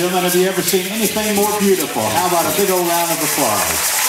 and gentlemen, have you ever seen anything more beautiful? How about a big old round of applause?